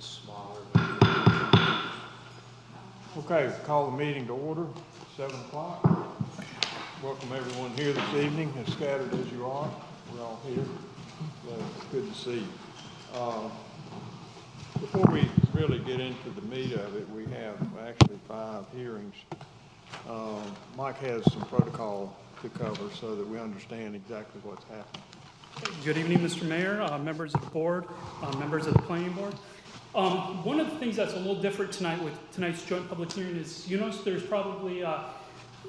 smaller. Okay, call the meeting to order, seven o'clock. Welcome everyone here this evening, as scattered as you are. We're all here. So it's good to see you. Uh, Before we really get into the meat of it, we have actually five hearings. Uh, Mike has some protocol to cover so that we understand exactly what's happening. Good evening, Mr. Mayor, uh, members of the board, uh, members of the planning board. Um, One of the things that's a little different tonight with tonight's joint public hearing is, you notice there's probably uh,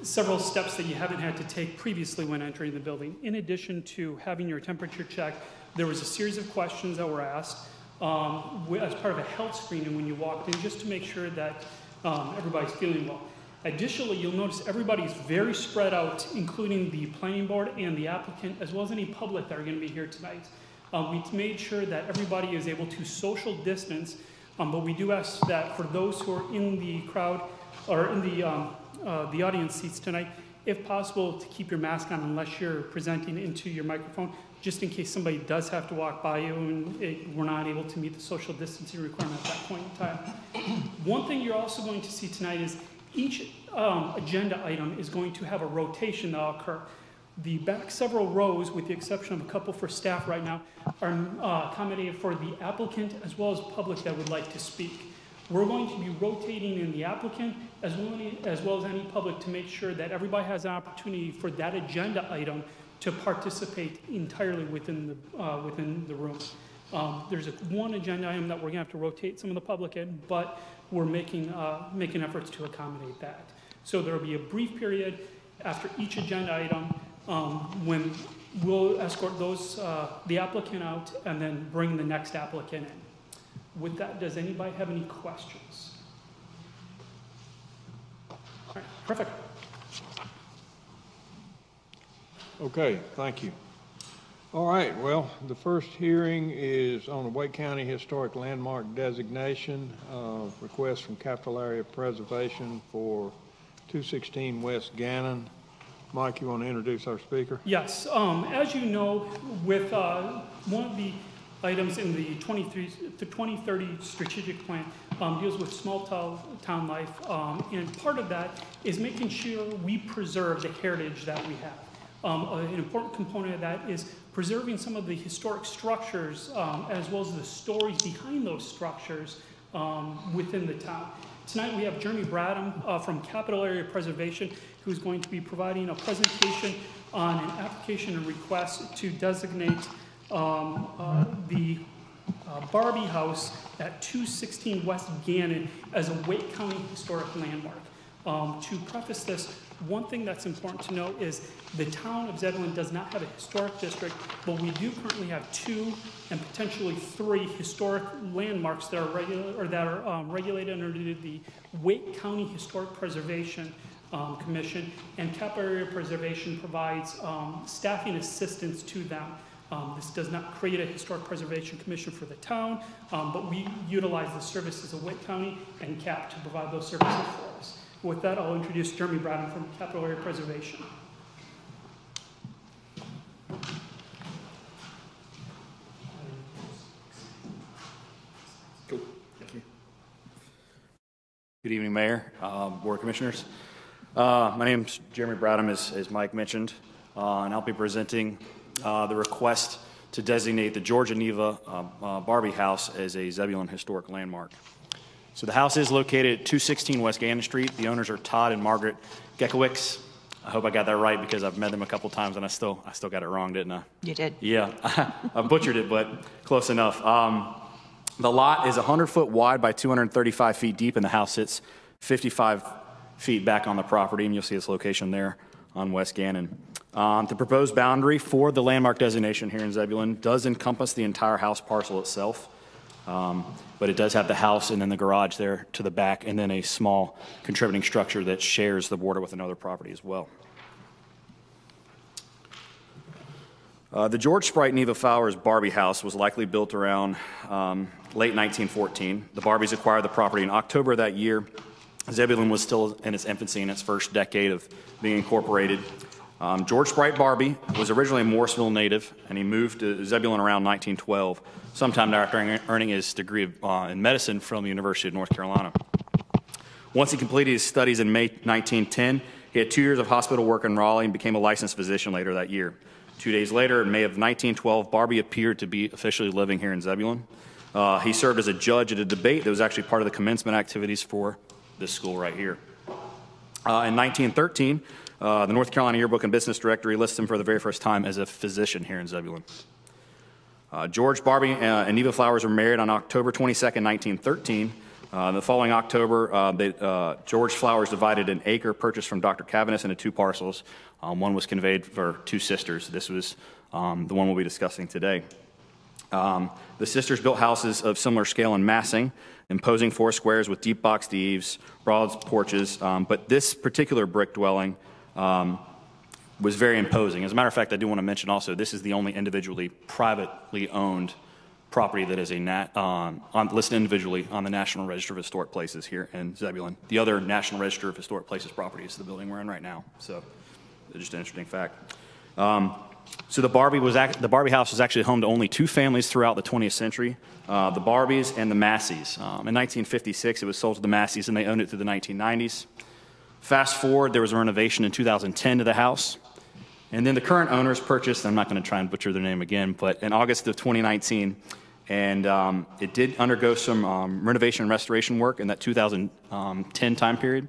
several steps that you haven't had to take previously when entering the building. In addition to having your temperature checked, there was a series of questions that were asked um, as part of a health screening when you walked in, just to make sure that um, everybody's feeling well. Additionally, you'll notice everybody's very spread out, including the planning board and the applicant, as well as any public that are going to be here tonight. Uh, we made sure that everybody is able to social distance, um, but we do ask that for those who are in the crowd or in the, um, uh, the audience seats tonight, if possible, to keep your mask on unless you're presenting into your microphone, just in case somebody does have to walk by you and it, we're not able to meet the social distancing requirement at that point in time. One thing you're also going to see tonight is each um, agenda item is going to have a rotation that'll occur. The back several rows, with the exception of a couple for staff right now, are uh, accommodated for the applicant as well as public that would like to speak. We're going to be rotating in the applicant as well, as well as any public to make sure that everybody has an opportunity for that agenda item to participate entirely within the, uh, within the room. Um, There's a- one agenda item that we're going to have to rotate some of the public in, but we're making, uh, making efforts to accommodate that. So there will be a brief period after each agenda item um, when we'll escort those, uh, the applicant out and then bring the next applicant in. With that, does anybody have any questions? All right, perfect. Okay, thank you. All right, well, the first hearing is on the Wake County Historic Landmark Designation, uh, request from Capital Area Preservation for 216 West Gannon. Mike, you want to introduce our speaker? Yes, um, as you know, with, uh, one of the items in the 23, the 2030 strategic plan, um, deals with small town, life, um, and part of that is making sure we preserve the heritage that we have. Um, an important component of that is preserving some of the historic structures, um, as well as the stories behind those structures, um, within the town. Tonight, we have Jeremy Bradham uh, from Capital Area Preservation, who's going to be providing a presentation on an application and request to designate um, uh, the uh, Barbee House at 216 West Gannon as a Wake County Historic Landmark. Um, To preface this, one thing that's important to note is the town of Zebulon does not have a historic district, but we do currently have two and potentially three historic landmarks that are that are um, regulated under the Wake County Historic Preservation um, Commission, and Capital Area Preservation provides um, staffing assistance to them. Um, This does not create a historic preservation commission for the town, um, but we utilize the services of Wake County and CAP to provide those services for us. With that, I'll introduce Jeremy Bradham from Capital Area Preservation. Good evening, Mayor, um, Board of Commissioners. Uh, My name's Jeremy Bradham, as as Mike mentioned, uh, and I'll be presenting uh, the request to designate the Georgia Neva uh, uh, Barbee House as a Zebulon Historic Landmark. So the house is located at 216 West Gannon Street. The owners are Todd and Margaret Gekowicz. I hope I got that right because I've met them a couple times and I still, I still got it wrong, didn't I? You did. Yeah, I butchered it, but close enough. Um, the lot is 100 foot wide by 235 feet deep, and the house sits 55 feet back on the property, and you'll see its location there on West Gannon. Um, the proposed boundary for the landmark designation here in Zebulon does encompass the entire house parcel itself, um, but it does have the house and then the garage there to the back, and then a small contributing structure that shares the border with another property as well. Uh, the George Sprite Neva Flowers Barbee house was likely built around um, late 1914. The Barbees acquired the property in October of that year. Zebulon was still in its infancy in its first decade of being incorporated. Um, George Sprite Barbee was originally a Morrisville native, and he moved to Zebulon around 1912, sometime after earning his degree of, uh, in medicine from the University of North Carolina. Once he completed his studies in May 1910, he had two years of hospital work in Raleigh and became a licensed physician later that year. Two days later, in May of 1912, Barbee appeared to be officially living here in Zebulon. Uh, he served as a judge at a debate that was actually part of the commencement activities for this school right here. Uh, in 1913, uh, the North Carolina Yearbook and Business Directory lists him for the very first time as a physician here in Zebulon. Uh, George Barbee uh, and Eva Flowers were married on October 22, 1913. Uh, the following October, uh, they, George Flowers divided an acre purchased from Dr. Cavanis into two parcels. Um, one was conveyed for two sisters. This was um, the one we'll be discussing today. Um, the sisters built houses of similar scale and massing, imposing four squares with deep boxed eaves, broad porches, um, but this particular brick dwelling um, was very imposing. As a matter of fact, I do want to mention also this is the only individually privately owned property that is a nat, um, on, listed individually on the National Register of Historic Places here in Zebulon. The other National Register of Historic Places property is the building we're in right now. So, just an interesting fact. Um, so the Barbee was the Barbee house was actually home to only two families throughout the 20th century: uh, the Barbees and the Masseys. Um, in 1956, it was sold to the Masseys, and they owned it through the 1990s. Fast forward, there was a renovation in 2010 to the house. And then the current owners purchased, I'm not going to try and butcher their name again, but in August of 2019, and um, it did undergo some um, renovation and restoration work in that 2010 time period.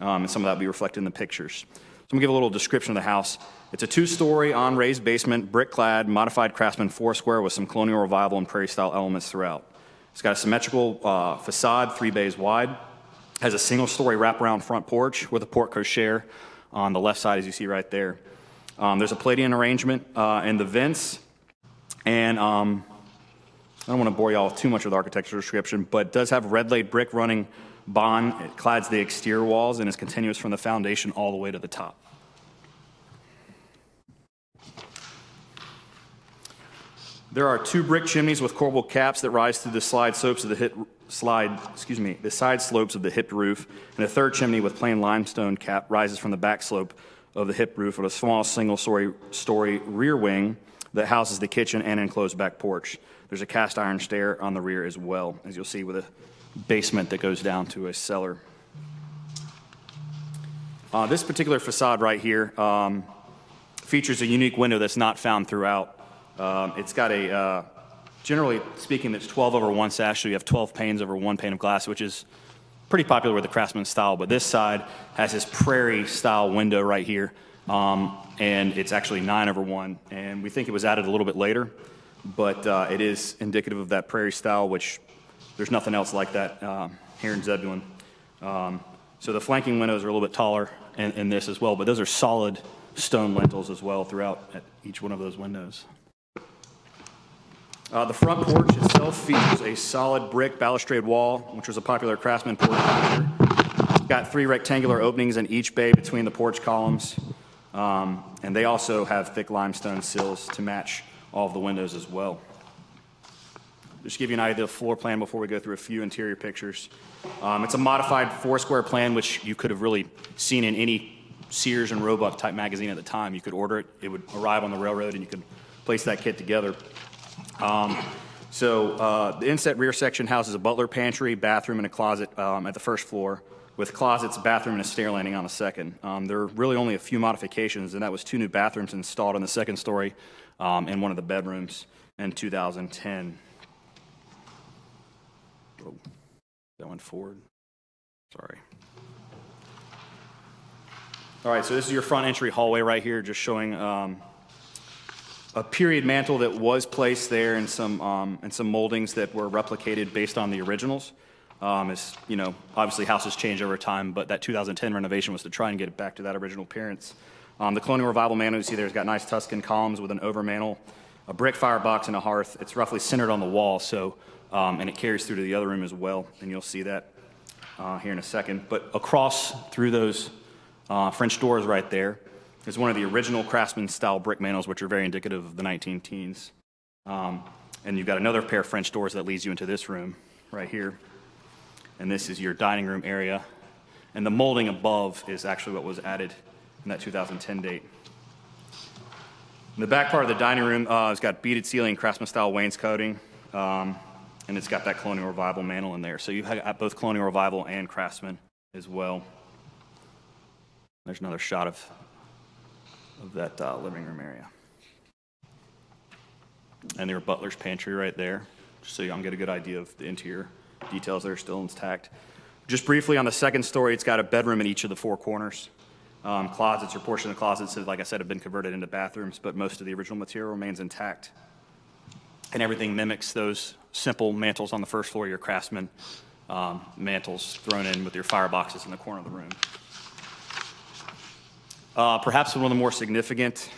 Um, and some of that will be reflected in the pictures. So I'm going to give a little description of the house. It's a two story on raised basement, brick clad, modified craftsman four square with some colonial revival and prairie style elements throughout. It's got a symmetrical uh, facade, three bays wide has a single story wraparound front porch with a port cochere on the left side, as you see right there. Um, there's a Palladian arrangement uh, in the vents, and um, I don't want to bore y'all too much with architectural description, but does have red laid brick running bond. It clads the exterior walls and is continuous from the foundation all the way to the top. There are two brick chimneys with corbel caps that rise through the slide slopes of the hip, slide, excuse me, the side slopes of the hipped roof, and a third chimney with plain limestone cap rises from the back slope of the hip roof with a small single story, story rear wing that houses the kitchen and enclosed back porch. There's a cast iron stair on the rear as well, as you'll see with a basement that goes down to a cellar. Uh, this particular facade right here um, features a unique window that's not found throughout. Um, it's got a uh, generally speaking, it's 12 over one sash, so you have 12 panes over one pane of glass, which is pretty popular with the Craftsman style. But this side has this prairie style window right here, um, and it's actually nine over one. And we think it was added a little bit later, but uh, it is indicative of that prairie style, which there's nothing else like that um, here in Zebulon. Um, so the flanking windows are a little bit taller in, in this as well, but those are solid stone lintels as well throughout at each one of those windows. Uh, the front porch itself features a solid brick balustrade wall, which was a popular craftsman porch. It's got three rectangular openings in each bay between the porch columns, um, and they also have thick limestone sills to match all of the windows as well. Just to give you an idea of the floor plan before we go through a few interior pictures. Um, it's a modified four square plan, which you could have really seen in any Sears and Roebuck type magazine at the time. You could order it, it would arrive on the railroad, and you could place that kit together. Um, so uh, the inset rear section houses a butler pantry, bathroom, and a closet um, at the first floor, with closets, bathroom, and a stair landing on the second. Um, there are really only a few modifications, and that was two new bathrooms installed in the second story um, and one of the bedrooms in 2010. Oh, that went forward. Sorry. All right, so this is your front entry hallway right here, just showing um, a period mantle that was placed there and some, um, and some moldings that were replicated based on the originals. Um, is, you know, obviously houses change over time, but that 2010 renovation was to try and get it back to that original appearance. Um, the Colonial Revival mantle you see there has got nice Tuscan columns with an overmantel, a brick firebox, and a hearth. It's roughly centered on the wall, so, um, and it carries through to the other room as well, and you'll see that uh, here in a second. But across through those uh, French doors right there, is one of the original craftsman style brick mantles, which are very indicative of the 19 teens. Um, and you've got another pair of French doors that leads you into this room right here. And this is your dining room area. And the molding above is actually what was added in that 2010 date. In the back part of the dining room, uh, it's got beaded ceiling, craftsman style wainscoting, um, and it's got that colonial revival mantle in there. So you have got both colonial revival and craftsman as well. There's another shot of, of that uh, living room area. And their butler's pantry right there, just so you can get a good idea of the interior details that are still intact. Just briefly on the second story, it's got a bedroom in each of the four corners. Um, closets or portion of the closets, have, like I said, have been converted into bathrooms, but most of the original material remains intact. And everything mimics those simple mantles on the first floor, your craftsman um, mantles thrown in with your fireboxes in the corner of the room. Uh, perhaps one of the more significant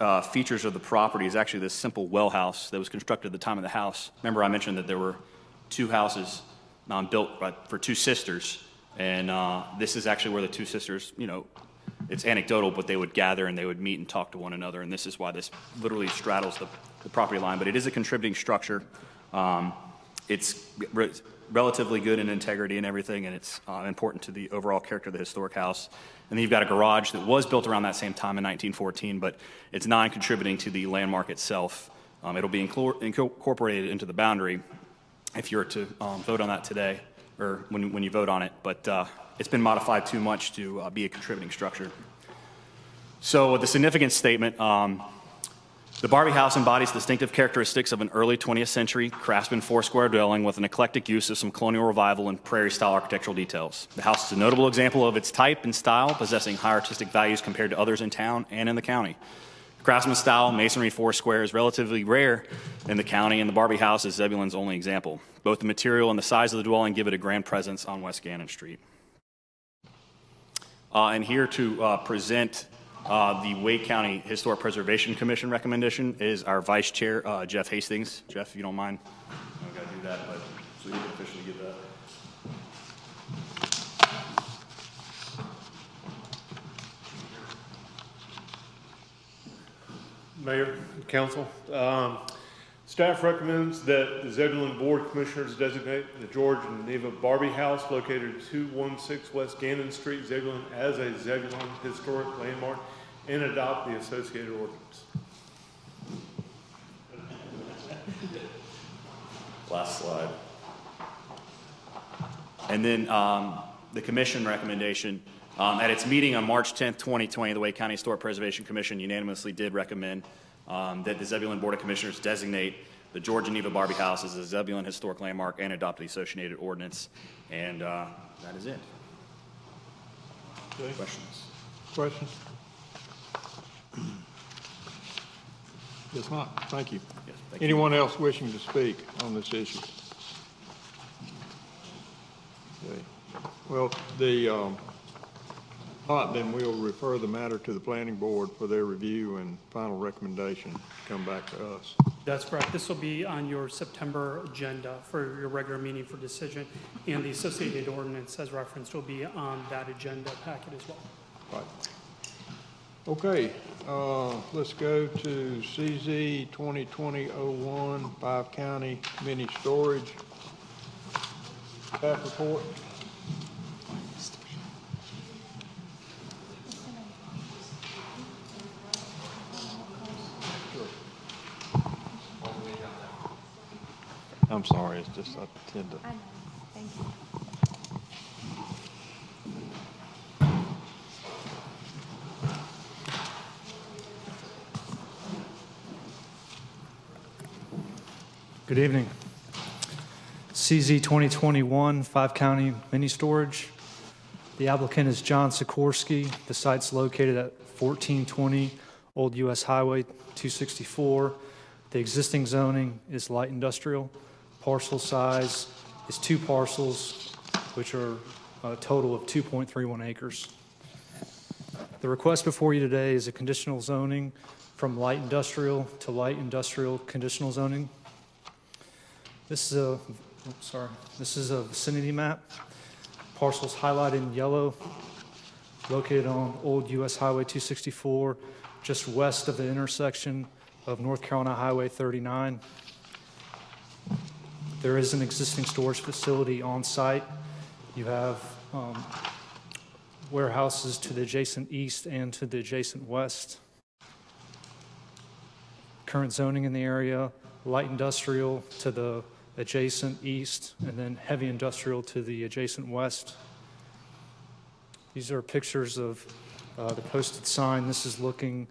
uh, features of the property is actually this simple well house that was constructed at the time of the house. Remember, I mentioned that there were two houses um, built by, for two sisters, and uh, this is actually where the two sisters, you know, it's anecdotal, but they would gather and they would meet and talk to one another, and this is why this literally straddles the, the property line. But it is a contributing structure. Um, it's re- relatively good in integrity and everything, and it's uh, important to the overall character of the historic house. And then you've got a garage that was built around that same time in 1914, but it's non-contributing to the landmark itself. Um, it'll be incorporated into the boundary if you were to um, vote on that today, or when, when you vote on it, but uh, it's been modified too much to uh, be a contributing structure. So the significance statement, um, the Barbee House embodies distinctive characteristics of an early 20th century craftsman four-square dwelling with an eclectic use of some colonial revival and prairie-style architectural details. The house is a notable example of its type and style, possessing high artistic values compared to others in town and in the county. Craftsman style masonry four-square is relatively rare in the county, and the Barbee House is Zebulon's only example. Both the material and the size of the dwelling give it a grand presence on West Gannon Street. Uh, and here to uh, present uh, the Wake County Historic Preservation Commission recommendation is our Vice Chair, uh, Jeff Hastings. Jeff, if you don't mind, I'm to do that, but so you can officially that. Mayor, council, um, staff recommends that the Zebulon Board of Commissioners designate the George and Neva Barbee House located at 216 West Gannon Street, Zebulon, as a Zebulon Historic Landmark and adopt the associated ordinance. Last slide. And then um, the commission recommendation, um, at its meeting on March 10th, 2020, the Wake County Historic Preservation Commission unanimously did recommend um, that the Zebulon Board of Commissioners designate the George Geneva Barbee House as a Zebulon Historic Landmark and adopt the associated ordinance. And uh, that is it. Okay. Questions? Questions? If not, thank you. Yes, thank you. Anyone else wishing to speak on this issue? Okay. Well, the, um, not, then we'll refer the matter to the planning board for their review and final recommendation, come back to us. That's correct. This will be on your September agenda for your regular meeting for decision, and the associated ordinance, as referenced, will be on that agenda packet as well. Right. Okay, uh, let's go to CZ 2020-01, Five County Mini Storage. Staff report. I'm sorry, it's just, I tend to. I know, thank you. Good evening. CZ 2021, Five County Mini Storage. The applicant is John Sikorsky. The site's located at 1420 Old US Highway 264. The existing zoning is light industrial. Parcel size is two parcels, which are a total of 2.31 acres. The request before you today is a conditional zoning from light industrial to light industrial conditional zoning. This is a, sorry, this is a vicinity map. Parcels highlighted in yellow, located on Old US Highway 264, just west of the intersection of North Carolina Highway 39. There is an existing storage facility on site. You have um, warehouses to the adjacent east and to the adjacent west. current zoning in the area, light industrial to the adjacent east, and then heavy industrial to the adjacent west. These are pictures of uh, the posted sign. This is looking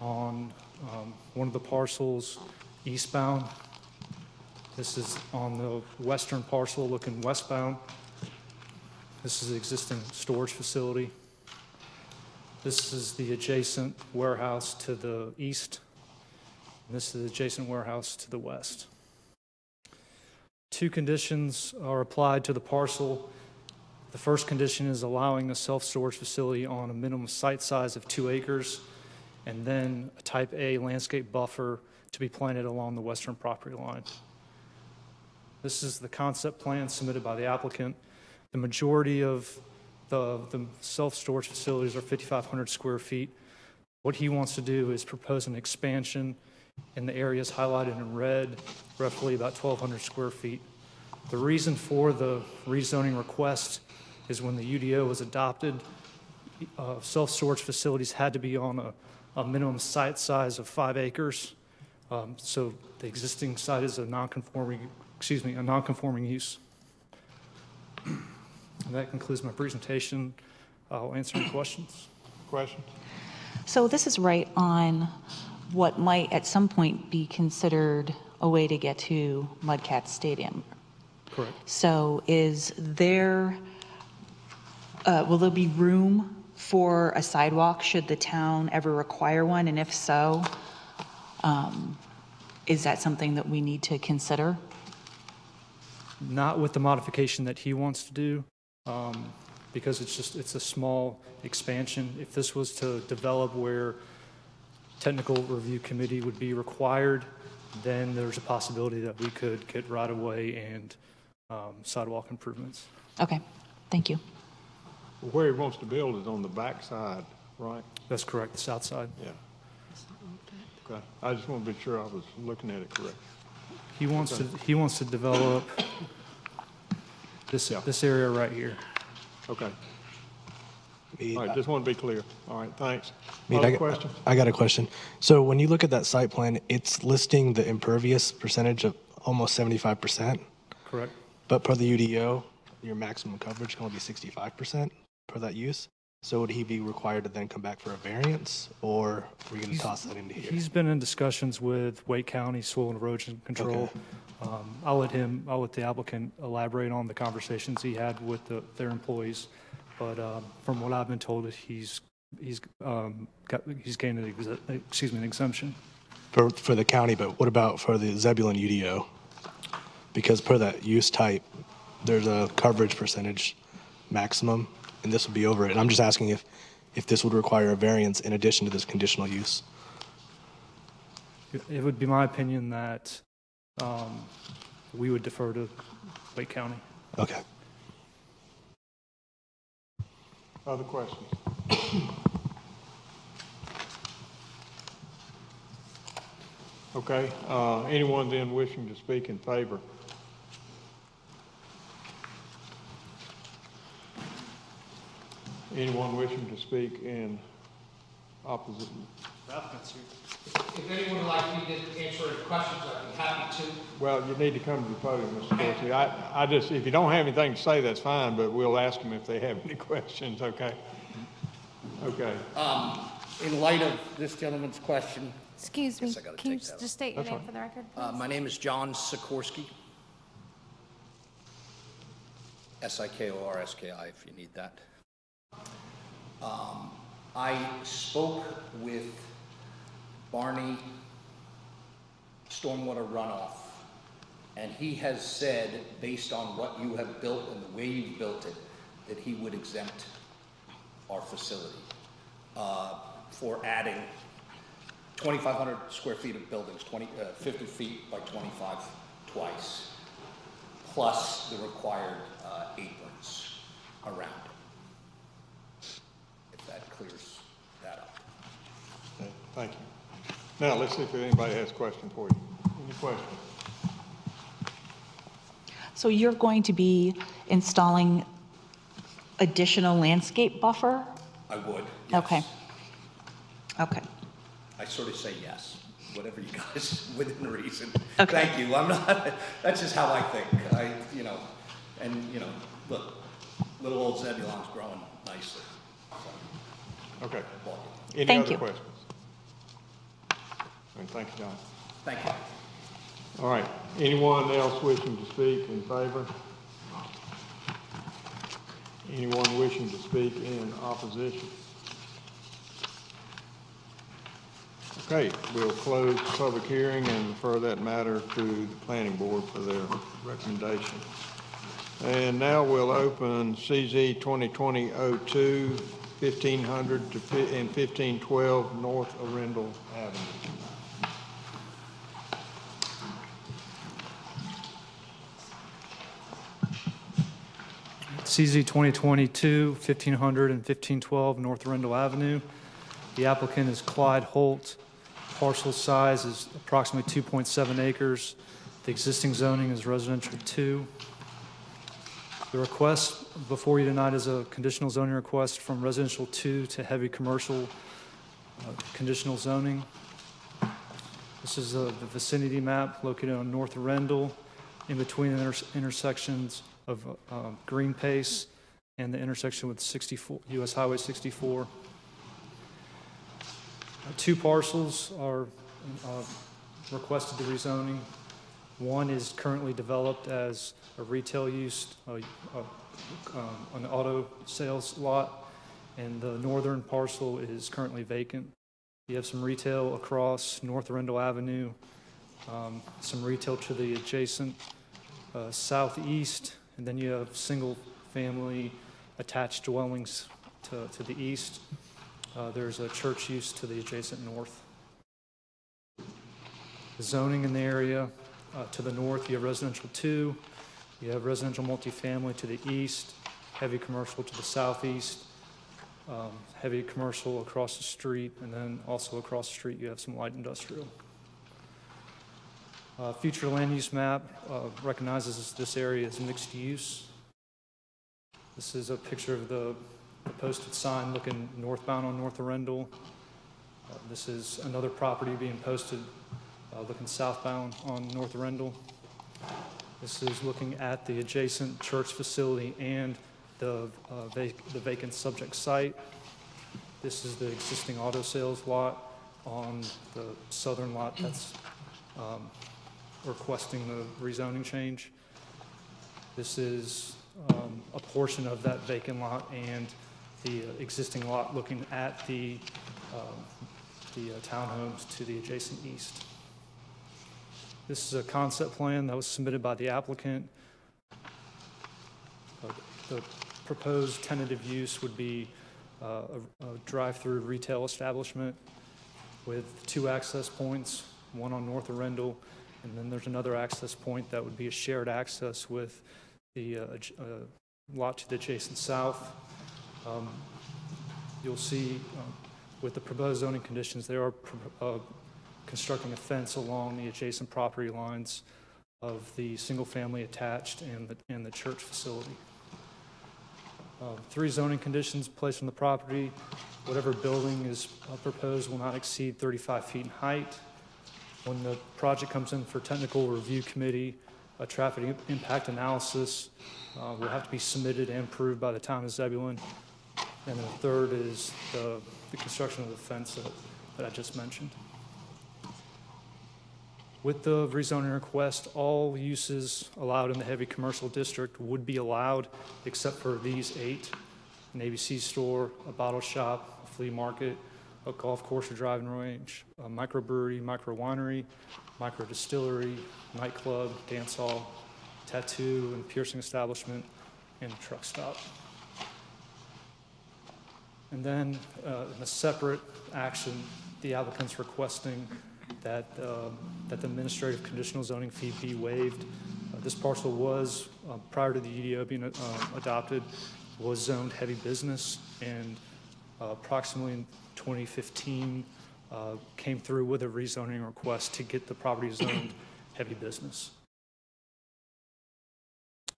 on um, one of the parcels eastbound. This is on the western parcel looking westbound. This is the existing storage facility. This is the adjacent warehouse to the east. And This is the adjacent warehouse to the west. Two conditions are applied to the parcel. The first condition is allowing a self-storage facility on a minimum site size of two acres, and then a type A landscape buffer to be planted along the western property line. This is the concept plan submitted by the applicant. The majority of the, the self-storage facilities are 5,500 square feet. What he wants to do is propose an expansion in the areas highlighted in red, roughly about 1,200 square feet. The reason for the rezoning request is when the UDO was adopted, uh, self-storage facilities had to be on a, a minimum site size of five acres. Um, So the existing site is a non-conforming, excuse me, a non-conforming use. And that concludes my presentation. I'll answer any questions. Questions? So this is right on what might at some point be considered a way to get to Mudcat Stadium. Correct. So is there, uh, will there be room for a sidewalk should the town ever require one? And if so, um, is that something that we need to consider? Not with the modification that he wants to do, um, because it's just, it's a small expansion. If this was to develop where technical review committee would be required, then there's a possibility that we could get right-of-way and um, sidewalk improvements. Okay, thank you. Where he wants to build is on the back side, right? That's correct, the south side. Yeah. Okay. I just want to be sure I was looking at it correct. He wants to, he wants to develop this, Yeah. this area right here. Okay. Me- All right, just want to be clear. All right, thanks. me- I Other got- questions? I got a question. So when you look at that site plan, it's listing the impervious percentage of almost 75%, Correct. but per the UDO, your maximum coverage can only be 65% per that use. So would he be required to then come back for a variance, or are we going to toss that into here? He's been in discussions with Wake County Soil and Erosion Control. Um, I'll let him, I'll let the applicant elaborate on the conversations he had with the- their employees. But um, from what I've been told, he's, he's, um, got, he's gained an, exe- excuse me, an exemption. For, for the county, but what about for the Zebulon UDO? Because per that use type, there's a coverage percentage maximum, and this would be over it. And I'm just asking if, if this would require a variance in addition to this conditional use. It it would be my opinion that um, we would defer to Wake County. Okay. Other questions? Okay, uh, anyone then wishing to speak in favor? Anyone wishing to speak in opposite? If anyone would like me to answer any questions, I'd be happy to. Well, you need to come to the podium, Mr. Dorsey. I, I just, if you don't have anything to say, that's fine, but we'll ask them if they have any questions, okay? Okay. In light of this gentleman's question, Excuse me, Yes, I gotta can you take that. just state your That's name fine. for the record, uh, please? my name is John Sikorsky. S-I-K-O-R-S-K-I, if you need that. Um, I spoke with Barney Stormwater Runoff, and he has said, based on what you have built and the way you've built it, that he would exempt our facility uh, for adding 2,500 square feet of buildings, 20, uh, 50 feet by 25 twice, plus the required uh, aprons around it. If that clears that up. Okay, Thank you. Now, let's see if anybody has a question for you. Any questions? So you're going to be installing additional landscape buffer? I would. Okay. yes. Okay. I sort of say yes. whatever you guys, within reason. Okay. Thank you, I'm not, that's just how I think, I, you know, and, you know, look, little old Zebulon's growing nicely. so, Okay. applaud. Any Thank other you. questions? And thank you, John. Thank you. All right, anyone else wishing to speak in favor? Anyone wishing to speak in opposition? Okay, we'll close the public hearing and refer that matter to the planning board for their recommendation. And now we'll open CZ 2020-02, 1500 to, fi- and 1512 North Arendell Avenue. CZ 2022, 1500 and 1512 North Arendell Avenue. The applicant is Clyde Holt. Parcel size is approximately 2.7 acres. The existing zoning is residential 2. The request before you tonight is a conditional zoning request from residential 2 to heavy commercial uh, conditional zoning. This is uh, the vicinity map located on North Arendell, in between inter- intersections of uh, Green Pace and the intersection with 64, US Highway 64. Uh, Two parcels are uh, requested the rezoning. One is currently developed as a retail use, uh, uh, um, an auto sales lot, and the northern parcel is currently vacant. You have some retail across North Arendell Avenue, um, some retail to the adjacent uh, southeast, and then you have single-family attached dwellings to, to the east. Uh, There's a church use to the adjacent north. The zoning in the area, uh, to the north, you have residential two, you have residential multifamily to the east, heavy commercial to the southeast, um, heavy commercial across the street, and then also across the street, you have some light industrial. Uh, Future land use map uh, recognizes this area as mixed use. This is a picture of the the posted sign looking northbound on North Arendell. Uh, This is another property being posted uh, looking southbound on North Arendell. This is looking at the adjacent church facility and the uh, vac- the vacant subject site. This is the existing auto sales lot on the southern lot that's um, requesting the rezoning change. This is um, a portion of that vacant lot and the existing lot looking at the, um, the uh, townhomes to the adjacent east. This is a concept plan that was submitted by the applicant. Uh, The proposed tentative use would be uh, a a drive-through retail establishment with two access points, one on North Arendell, and then there's another access point that would be a shared access with the uh, uh, lot to the adjacent south. Um, You'll see um, with the proposed zoning conditions, they are uh, constructing a fence along the adjacent property lines of the single-family attached and the, and the church facility. Uh, Three zoning conditions placed on the property. Whatever building is proposed will not exceed 35 feet in height. When the project comes in for technical review committee, a traffic impact analysis uh, will have to be submitted and approved by the town of Zebulon. And then the third is the, the construction of the fence that, that I just mentioned. With the rezoning request, all uses allowed in the heavy commercial district would be allowed except for these eight. An ABC store, a bottle shop, a flea market, a golf course or driving range, a microbrewery, micro winery, micro distillery, nightclub, dance hall, tattoo and piercing establishment, and a truck stop. And then, uh, in a separate action, the applicant's requesting that, uh, that the administrative conditional zoning fee be waived. Uh, This parcel was, uh, prior to the UDO being uh, adopted, was zoned heavy business, and uh, approximately in 2015, uh, came through with a rezoning request to get the property zoned heavy business.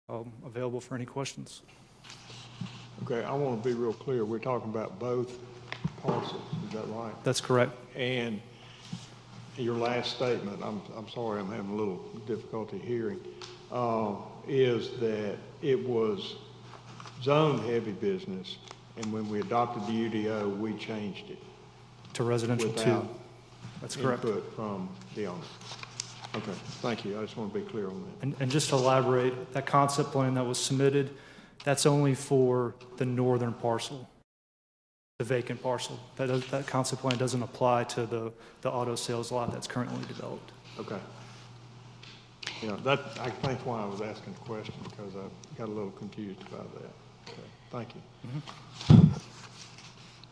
Um, Available for any questions. Okay, I want to be real clear, we're talking about both parcels, is that right? That's correct. And your last statement, I'm, I'm sorry, I'm having a little difficulty hearing, uh, is that it was zoned heavy business, and when we adopted the UDO, we changed it To residential two. without That's correct. input from the owner. Okay, thank you, I just want to be clear on that. And, and just to elaborate, that concept plan that was submitted, that's only for the northern parcel, the vacant parcel. That, does- that concept plan doesn't apply to the, the auto sales lot that's currently developed. Okay. Yeah, that, I think why I was asking the question, because I got a little confused about that. Okay, Thank you.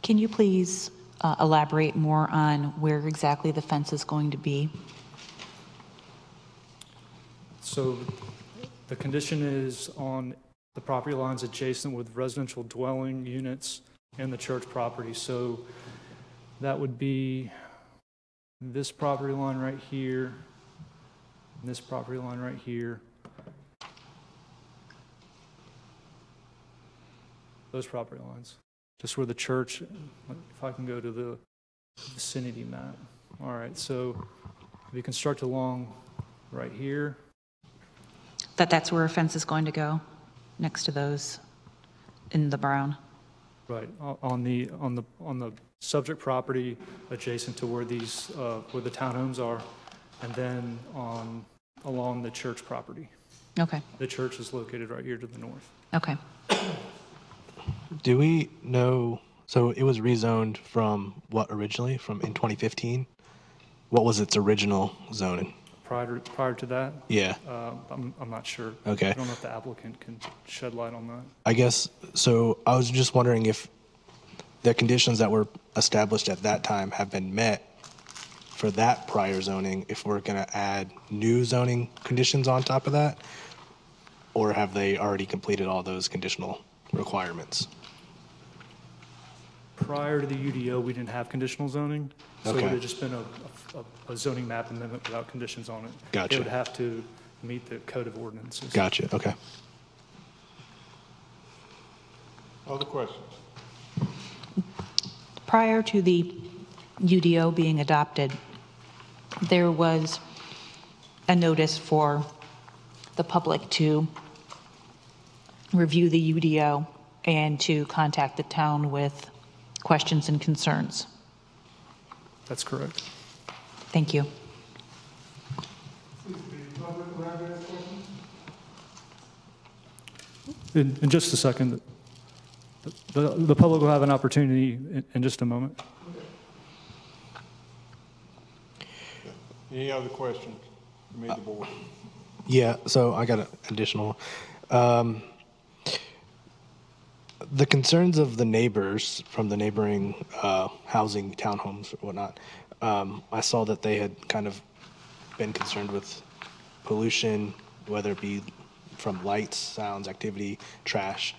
Can you please uh, elaborate more on where exactly the fence is going to be? So the condition is on the property lines adjacent with residential dwelling units and the church property. So that would be this property line right here, and this property line right here. Those property lines, just where the church, if I can go to the vicinity map. All right, so we construct along right here, That that's where a fence is going to go, next to those in the brown? Right, on the, on the, on the subject property adjacent to where these, uh, where the townhomes are, and then on, along the church property. Okay, The church is located right here to the north. okay. Do we know? So it was rezoned from what originally? From in 2015? What was its original zoning? Prior, to- prior to that, Yeah. uh, I'm, I'm not sure. Okay. I don't know if the applicant can shed light on that. I guess so. I was just wondering if the conditions that were established at that time have been met for that prior zoning. If we're going to add new zoning conditions on top of that, or have they already completed all those conditional requirements? Prior to the UDO, we didn't have conditional zoning, so it would have just been a, a- a zoning map amendment without conditions on it. Gotcha. It would have to meet the code of ordinances. Gotcha. Okay. Other questions? Prior to the UDO being adopted, there was a notice for the public to review the UDO and to contact the town with questions and concerns. That's correct. Thank you. In, in just a second, the, the- the public will have an opportunity in, in just a moment. Any other questions from the board? Yeah, so I got an additional. Um, the concerns of the neighbors from the neighboring uh, housing townhomes or whatnot, um, I saw that they had kind of been concerned with pollution, whether it be from lights, sounds, activity, trash.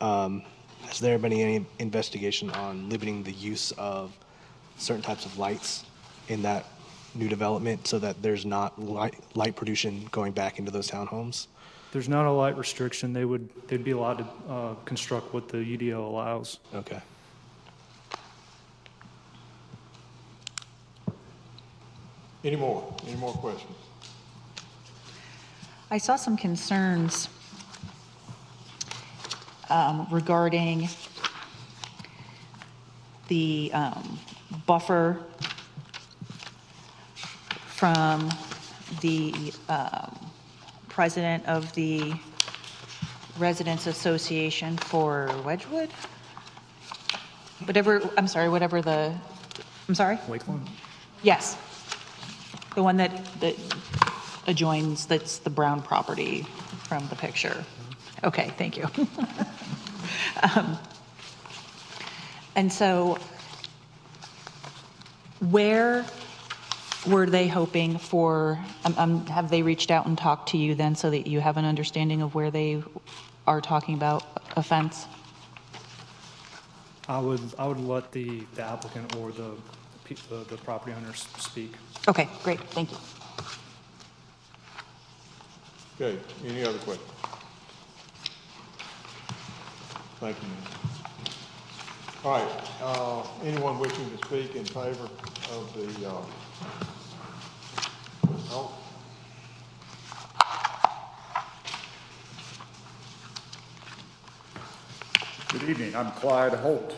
Um, has there been any investigation on limiting the use of certain types of lights in that new development so that there's not light, light pollution going back into those townhomes? There's not a light restriction. They would, they'd be allowed to uh, construct what the UDO allows. Okay. Any more? Any more questions? I saw some concerns um, regarding the um, buffer from the um, president of the Residents Association for Wedgewood? Whatever, I'm sorry, whatever the, I'm sorry? Lakeland? Yes. The one that, that adjoins, that's the brown property from the picture. Okay, thank you. Um, And so where were they hoping for, um, um, have they reached out and talked to you then so that you have an understanding of where they are talking about offense? I would, I would let the the applicant or the, the the property owners speak. Okay, great, thank you. Okay, any other questions? Thank you, ma'am. All right, uh, anyone wishing to speak in favor of the, uh, Good evening, I'm Clyde Holt.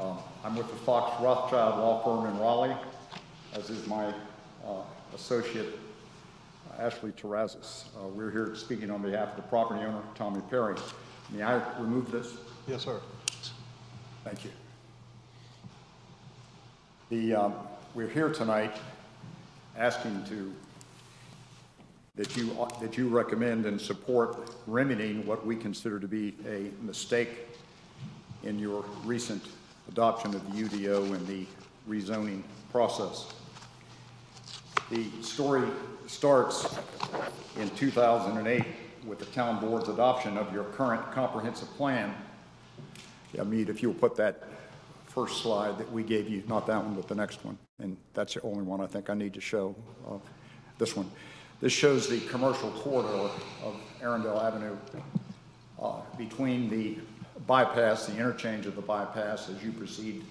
Um, I'm with the Fox Rothschild Law Firm in Raleigh, as is my uh, associate uh, Ashley Terrazas. Uh, we're here speaking on behalf of the property owner, Tommy Perry. May I remove this? Yes, sir. Thank you. The, um, we're here tonight asking to that you, that you recommend and support remedying what we consider to be a mistake in your recent adoption of the UDO and the rezoning process. The story starts in 2008 with the town board's adoption of your current comprehensive plan. Yeah, Mead, if you'll put that first slide that we gave you, not that one, but the next one, and that's the only one I think I need to show, uh, this one. This shows the commercial corridor of Arendell Avenue uh, between the bypass, the interchange of the bypass as you proceed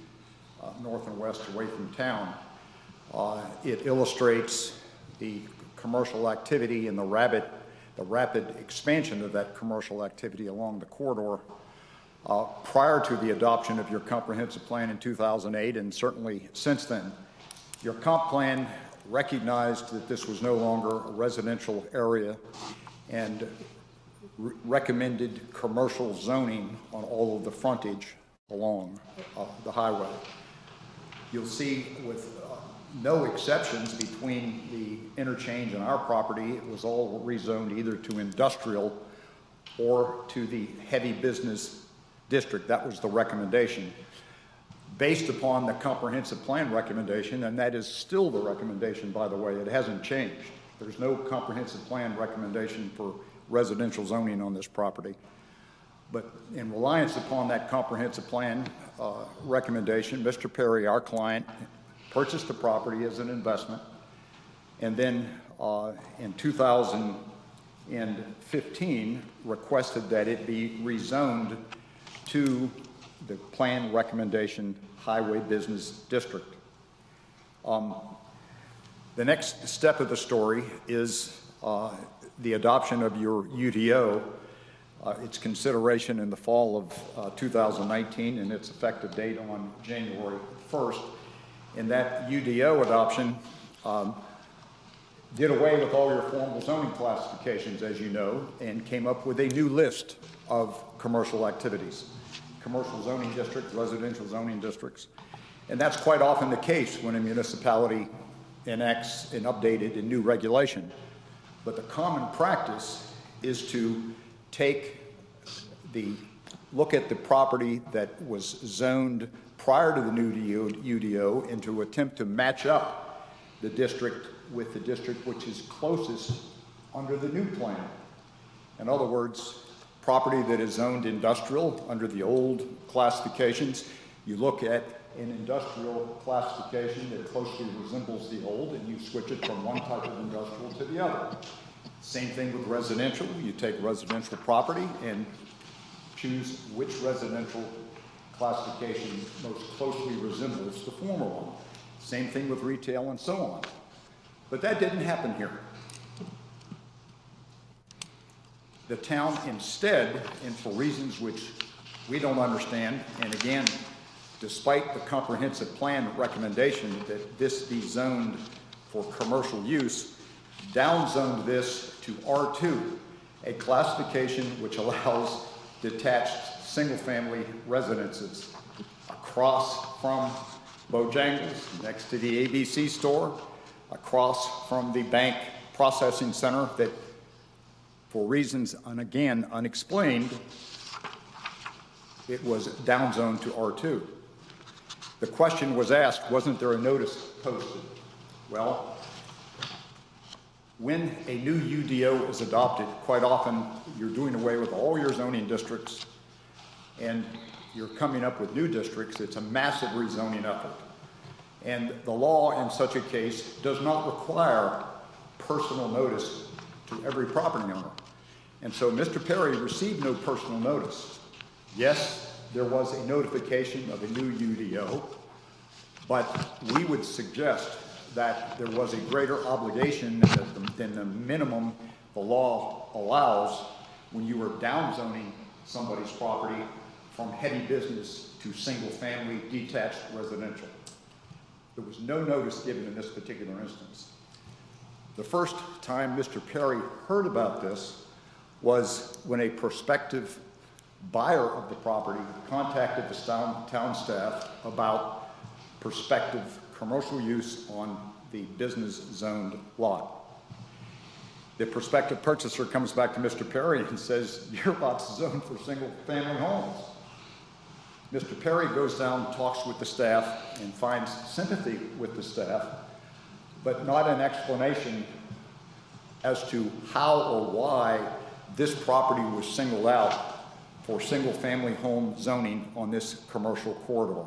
uh, north and west away from town. Uh, It illustrates the commercial activity and the rapid, the rapid expansion of that commercial activity along the corridor uh, prior to the adoption of your comprehensive plan in 2008, and certainly since then. Your comp plan recognized that this was no longer a residential area and re- recommended commercial zoning on all of the frontage along uh, the highway. You'll see with uh, no exceptions between the interchange and our property, it was all rezoned either to industrial or to the heavy business district. That was the recommendation. Based upon the comprehensive plan recommendation, and that is still the recommendation, by the way, it hasn't changed. There's no comprehensive plan recommendation for residential zoning on this property. But in reliance upon that comprehensive plan uh, recommendation, Mr. Perry, our client, purchased the property as an investment. And then uh, in 2015, requested that it be rezoned to the plan recommendation Highway Business District. Um, The next step of the story is uh, the adoption of your UDO, uh, its consideration in the fall of uh, 2019 and its effective date on January 1st. And that UDO adoption um, did away with all your formal zoning classifications, as you know, and came up with a new list of commercial activities. Commercial zoning districts, residential zoning districts. And that's quite often the case when a municipality enacts an updated and new regulation. But the common practice is to take the, look at the property that was zoned prior to the new UDO and to attempt to match up the district with the district which is closest under the new plan. In other words, property that is zoned industrial under the old classifications, you look at an industrial classification that closely resembles the old and you switch it from one type of industrial to the other. Same thing with residential. You take residential property and choose which residential classification most closely resembles the former one. Same thing with retail and so on. But that didn't happen here. The town instead, and for reasons which we don't understand, and again, despite the comprehensive plan recommendation that this be zoned for commercial use, downzoned this to R2, a classification which allows detached single-family residences across from Bojangles, next to the ABC store, across from the bank processing center that, for reasons, again, unexplained, it was downzoned to R2. The question was asked, wasn't there a notice posted? Well, when a new UDO is adopted, quite often you're doing away with all your zoning districts and you're coming up with new districts. It's a massive rezoning effort. And the law in such a case does not require personal notice to every property owner. And so Mr. Perry received no personal notice. Yes, there was a notification of a new UDO, but we would suggest that there was a greater obligation than the, than the minimum the law allows when you are downzoning somebody's property from heavy business to single-family detached residential. There was no notice given in this particular instance. The first time Mr. Perry heard about this was when a prospective buyer of the property contacted the town, town staff about prospective commercial use on the business zoned lot. The prospective purchaser comes back to Mr. Perry and says, your lot's zoned for single-family homes. Mr. Perry goes down, talks with the staff, and finds sympathy with the staff, but not an explanation as to how or why this property was singled out for single-family home zoning on this commercial corridor.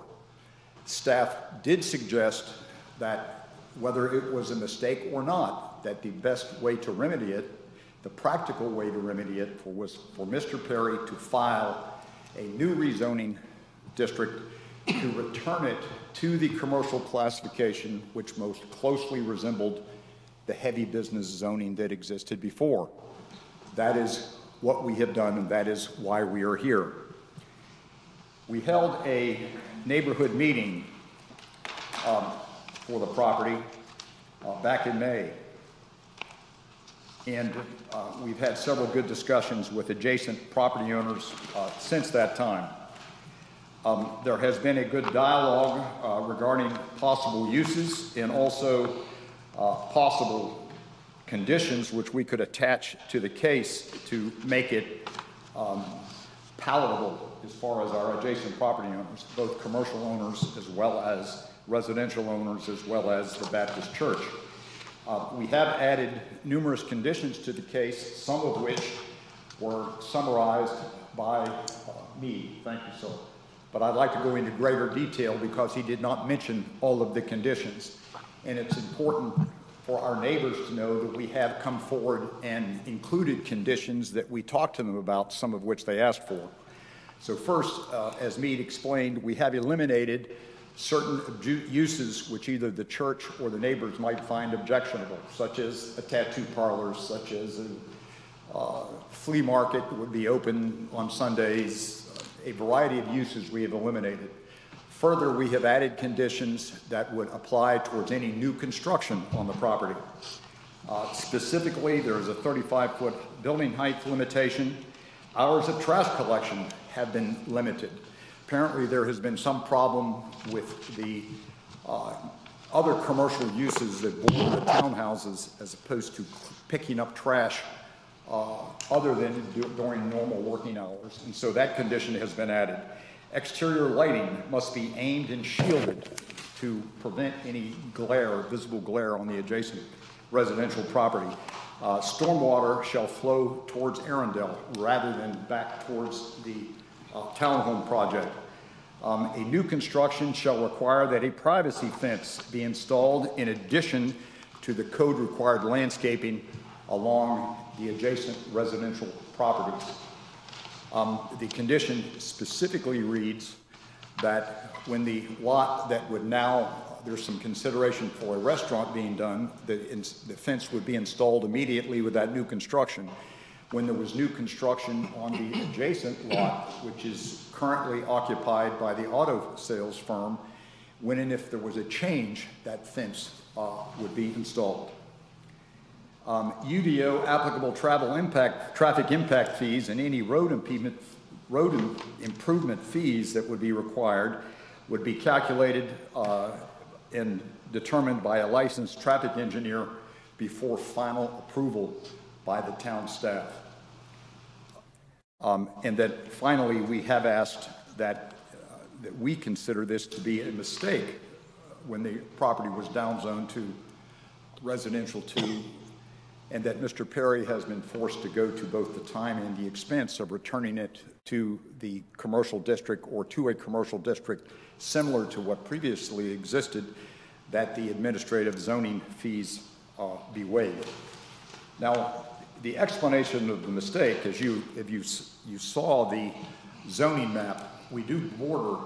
Staff did suggest that whether it was a mistake or not, that the best way to remedy it, the practical way to remedy it for- was for Mr. Perry to file a new rezoning district to return it to the commercial classification which most closely resembled the heavy business zoning that existed before. That is what we have done, and that is why we are here. We held a neighborhood meeting um, for the property uh, back in May. And uh, we've had several good discussions with adjacent property owners uh, since that time. Um, There has been a good dialogue uh, regarding possible uses and also uh, possible conditions which we could attach to the case to make it um, palatable as far as our adjacent property owners, both commercial owners as well as residential owners, as well as the Baptist church. Uh, We have added numerous conditions to the case, some of which were summarized by uh, me. Thank you, sir. But I'd like to go into greater detail because he did not mention all of the conditions. And it's important for our neighbors to know that we have come forward and included conditions that we talked to them about, some of which they asked for. So first, uh, as Mead explained, we have eliminated certain uses which either the church or the neighbors might find objectionable, such as a tattoo parlor, such as a uh, flea market would be open on Sundays, a variety of uses we have eliminated. Further, we have added conditions that would apply towards any new construction on the property. Uh, Specifically, there is a 35-foot building height limitation. Hours of trash collection have been limited. Apparently, there has been some problem with the uh, other commercial uses that border the townhouses as opposed to picking up trash uh, other than du- during normal working hours. And so that condition has been added. Exterior lighting must be aimed and shielded to prevent any glare, visible glare on the adjacent residential property. Uh, Stormwater shall flow towards Arendell rather than back towards the uh, townhome project. Um, A new construction shall require that a privacy fence be installed in addition to the code-required landscaping along the adjacent residential properties. Um, The condition specifically reads that when the lot that would now, there's some consideration for a restaurant being done, the the fence would be installed immediately with that new construction. When there was new construction on the adjacent lot, which is currently occupied by the auto sales firm, when and if there was a change, that fence uh, would be installed. Um, UDO applicable travel impact, traffic impact fees and any road impediment, road im- improvement fees that would be required would be calculated uh, and determined by a licensed traffic engineer before final approval by the town staff. Um, And that finally, we have asked that, uh, that we consider this to be a mistake when the property was downzoned to residential two, and that Mr. Perry has been forced to go to both the time and the expense of returning it to the commercial district or to a commercial district similar to what previously existed, that the administrative zoning fees uh, be waived. Now, the explanation of the mistake, as you, if you, you saw the zoning map, we do border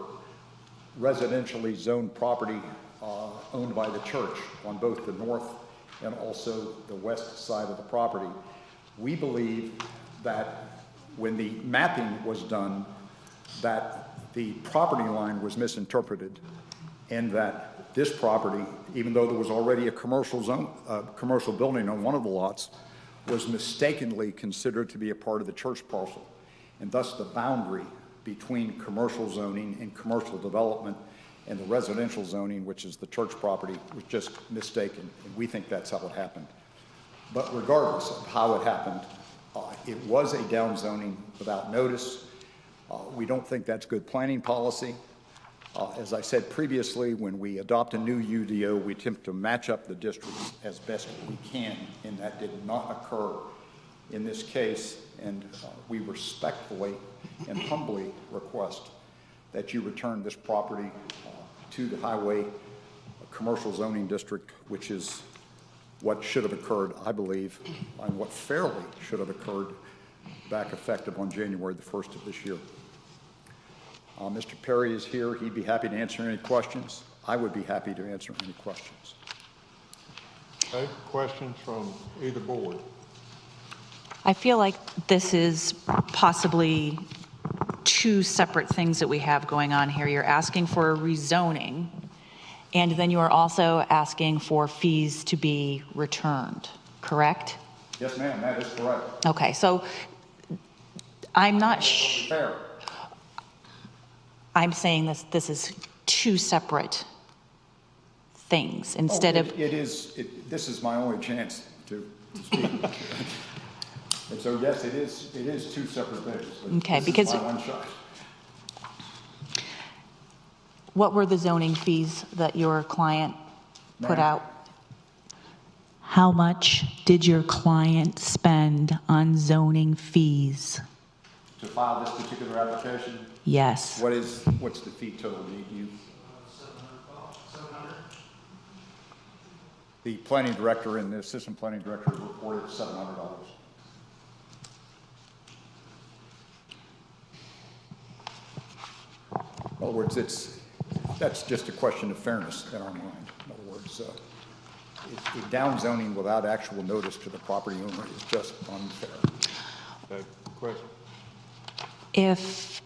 residentially zoned property uh, owned by the church on both the north and also the west side of the property. We believe that when the mapping was done, that the property line was misinterpreted and that this property, even though there was already a commercial zone, uh, commercial building on one of the lots, was mistakenly considered to be a part of the church parcel. And thus the boundary between commercial zoning and commercial development and the residential zoning, which is the church property, was just mistaken. And we think that's how it happened. But regardless of how it happened, uh, it was a downzoning without notice. Uh, We don't think that's good planning policy. Uh, As I said previously, when we adopt a new UDO, we attempt to match up the districts as best we can, and that did not occur in this case. And uh, we respectfully and humbly request that you return this property uh, to the highway commercial zoning district, which is what should have occurred, I believe, and what fairly should have occurred back effective on January the 1st of this year. Uh, Mr. Perry is here. He'd be happy to answer any questions. I would be happy to answer any questions. Okay, questions from either board? I feel like this is possibly two separate things that we have going on here. You're asking for a rezoning, and then you are also asking for fees to be returned, correct? Yes, ma'am, that is correct. Okay, so I'm not, sh- Fair. I'm saying this, this is two separate things oh, instead Oh, of, it- It is, it- this is my only chance to to speak. And so, yes, it is, it is two separate things. Okay, because- one shot. what were the zoning fees that your client put Ma'am? out? How much did your client spend on zoning fees? To file this particular application, Yes. what is, what's the fee total? Do you? The planning director and the assistant planning director reported seven hundred dollars. In other words, it's, that's just a question of fairness in our mind. In other words, uh, it- it downzoning without actual notice to the property owner is just unfair. Okay, question? If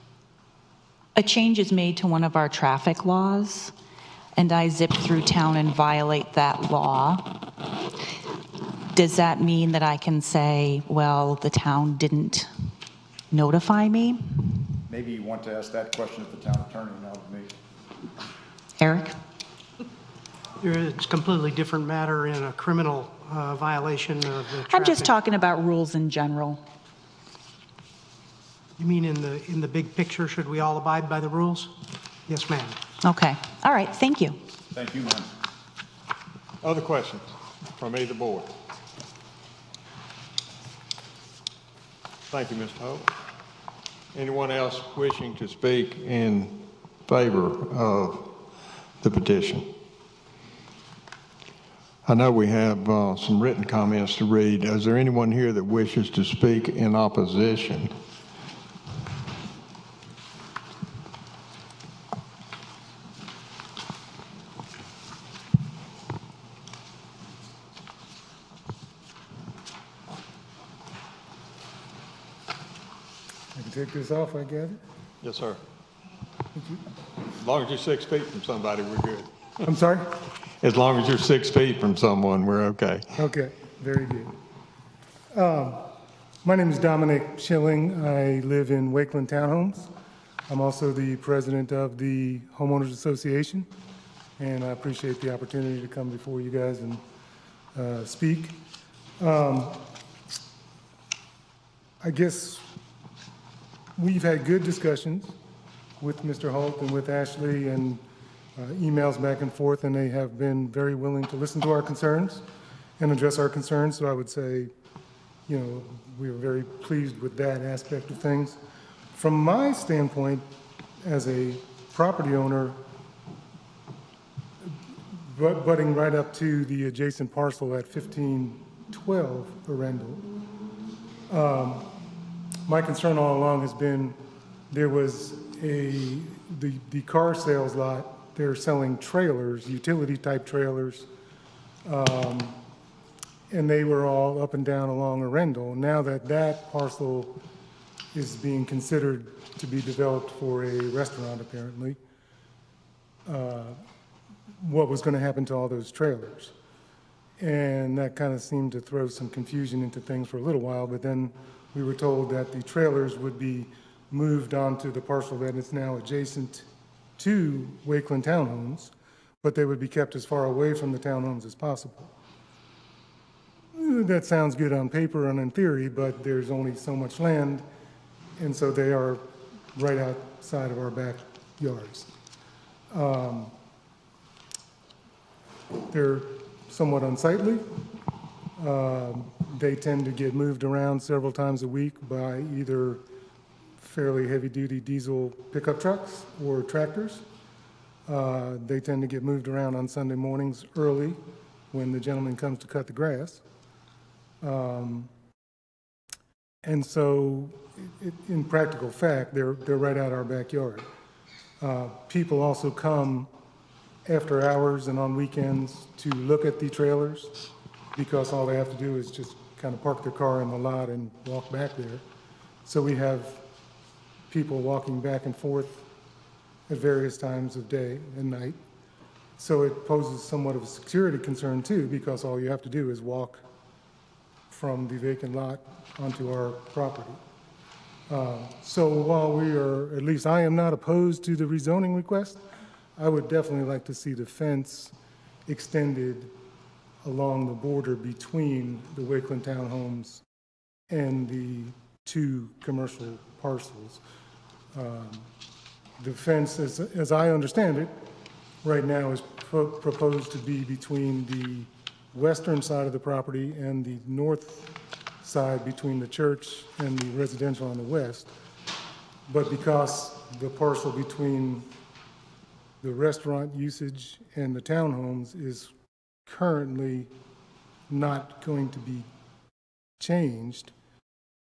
a change is made to one of our traffic laws and I zip through town and violate that law, does that mean that I can say, well, the town didn't notify me? Maybe you want to ask that question of the town attorney, not of me. Eric? It's a completely different matter in a criminal uh, violation of the traffic. I'm just talking about rules in general. You mean in the, in the big picture, should we all abide by the rules? Yes, ma'am. Okay, all right, thank you. Thank you, ma'am. Other questions from either board? Thank you, Mr. Hope. Anyone else wishing to speak in favor of the petition? I know we have uh, some written comments to read. Is there anyone here that wishes to speak in opposition? I can take this off, I gather? Yes, sir. As long as you're six feet from somebody, we're good. I'm sorry? As long as you're six feet from someone, we're okay. Okay, very good. Um, My name is Dominic Schilling. I live in Wakeland Townhomes. I'm also the president of the homeowners association, and I appreciate the opportunity to come before you guys and uh, speak. Um, I guess we've had good discussions with Mr. Holt and with Ashley and uh, emails back and forth, and they have been very willing to listen to our concerns and address our concerns. So I would say, you know, we are very pleased with that aspect of things. From my standpoint, as a property owner, but- butting right up to the adjacent parcel at 1512 Arendell, um, my concern all along has been, there was a, the, the car sales lot, they're selling trailers, utility-type trailers, um, and they were all up and down along Arendell. Now that that parcel is being considered to be developed for a restaurant, apparently. Uh, What was going to happen to all those trailers? And that kind of seemed to throw some confusion into things for a little while, but then we were told that the trailers would be moved onto the parcel that is now adjacent to Wakeland Townhomes, but they would be kept as far away from the townhomes as possible. That sounds good on paper and in theory, but there's only so much land, and so they are right outside of our backyards. Um, They're somewhat unsightly. Um, They tend to get moved around several times a week by either fairly heavy-duty diesel pickup trucks or tractors. Uh, They tend to get moved around on Sunday mornings early when the gentleman comes to cut the grass. Um, And so, in practical fact, they're, they're right out our backyard. Uh, People also come after hours and on weekends to look at the trailers because all they have to do is just kind of park their car in the lot and walk back there. So we have people walking back and forth at various times of day and night. So it poses somewhat of a security concern too, because all you have to do is walk from the vacant lot onto our property. Uh, So while we are, at least I am not opposed to the rezoning request, I would definitely like to see the fence extended along the border between the Wakeland Townhomes and the two commercial parcels. Um, The fence, as, as I understand it, right now is pro- proposed to be between the western side of the property and the north side between the church and the residential on the west. But because the parcel between the restaurant usage and the townhomes is currently not going to be changed,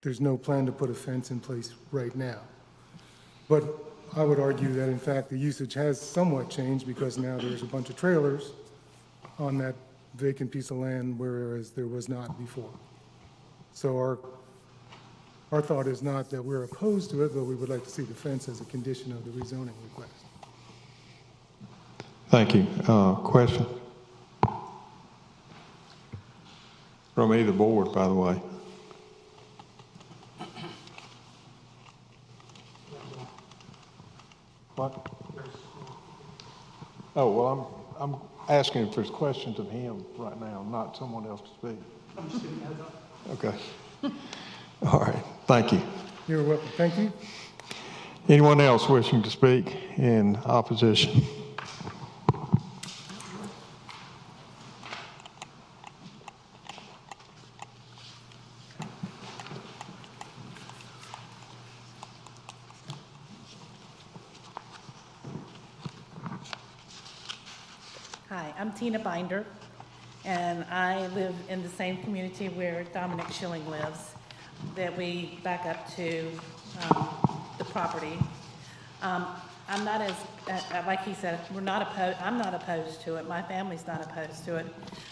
there's no plan to put a fence in place right now. But I would argue that in fact, the usage has somewhat changed because now there's a bunch of trailers on that vacant piece of land, whereas there was not before. So our, our thought is not that we're opposed to it, but we would like to see the fence as a condition of the rezoning request. Thank you. Uh, Question? From either board, by the way. What? Oh, well, I'm, I'm asking if there's questions of him right now, not someone else to speak. Okay. All right, thank you. You're welcome. Thank you. Anyone else wishing to speak in opposition? Hi, I'm Tina Binder, and I live in the same community where Dominic Schilling lives, that we back up to um, the property. Um, I'm not as, uh, uh, like he said, we're not opposed, I'm not opposed to it, my family's not opposed to it.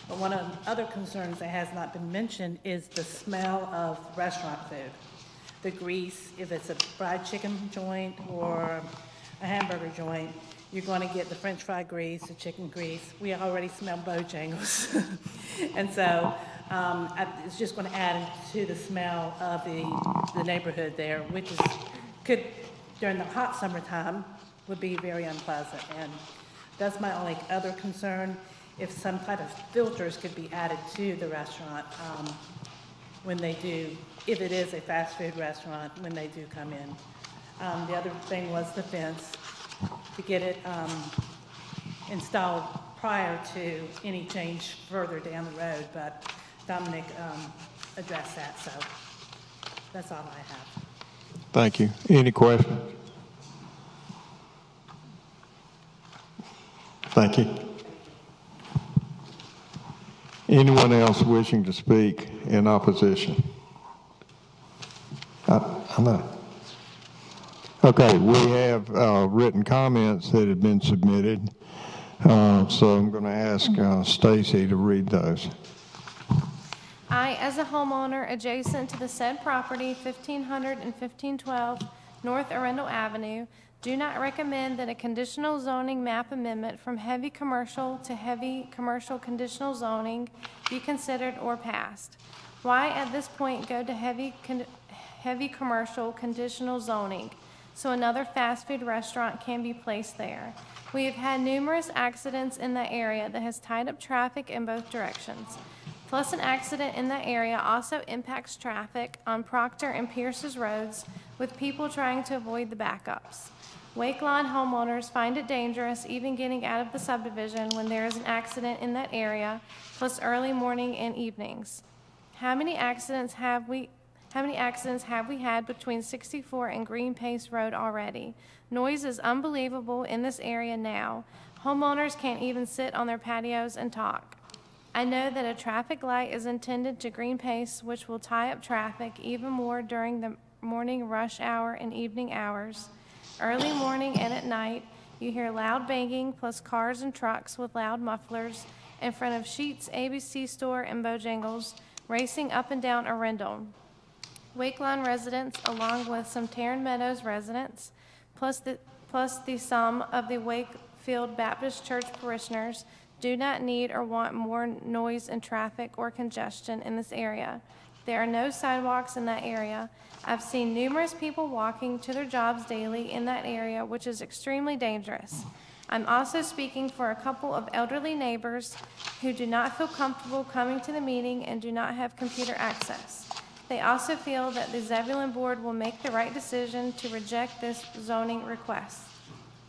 But one of the other concerns that has not been mentioned is the smell of restaurant food. The grease, if it's a fried chicken joint or a hamburger joint, you're going to get the french fry grease, the chicken grease. We already smell Bojangles. And so um, I- it's just going to add to the smell of the, the neighborhood there, which is, could, during the hot summertime, would be very unpleasant. And that's my only other concern, if some type of filters could be added to the restaurant um, when they do, if it is a fast food restaurant, when they do come in. Um, The other thing was the fence, to get it um, installed prior to any change further down the road, but Dominic um, addressed that, so that's all I have. Thank you. Any questions? Thank you. Anyone else wishing to speak in opposition? I I know. Okay, we have uh, written comments that have been submitted, Uh, so I'm going to ask uh, Stacy to read those. I, as a homeowner adjacent to the said property, 1500 and 1512 North Arendell Avenue, do not recommend that a conditional zoning map amendment from heavy commercial to heavy commercial conditional zoning be considered or passed. Why at this point go to heavy, heavy commercial conditional zoning? So another fast food restaurant can be placed there. We have had numerous accidents in that area that has tied up traffic in both directions. Plus, an accident in that area also impacts traffic on Proctor and Pierce's roads with people trying to avoid the backups. Wake Lawn homeowners find it dangerous even getting out of the subdivision when there is an accident in that area, plus early morning and evenings. How many accidents have we, how many accidents have we had between 64 and Green Pace Road already? Noise is unbelievable in this area now. Homeowners can't even sit on their patios and talk. I know that a traffic light is intended to green pace, which will tie up traffic even more during the morning rush hour and evening hours. Early morning and at night, you hear loud banging plus cars and trucks with loud mufflers in front of Sheetz ABC store and Bojangles racing up and down Arendell. Wake Lawn residents, along with some Tarrant Meadows residents, plus the, plus the sum of the Wakefield Baptist Church parishioners, do not need or want more noise and traffic or congestion in this area. There are no sidewalks in that area. I've seen numerous people walking to their jobs daily in that area, which is extremely dangerous. I'm also speaking for a couple of elderly neighbors who do not feel comfortable coming to the meeting and do not have computer access. They also feel that the Zebulon Board will make the right decision to reject this zoning request.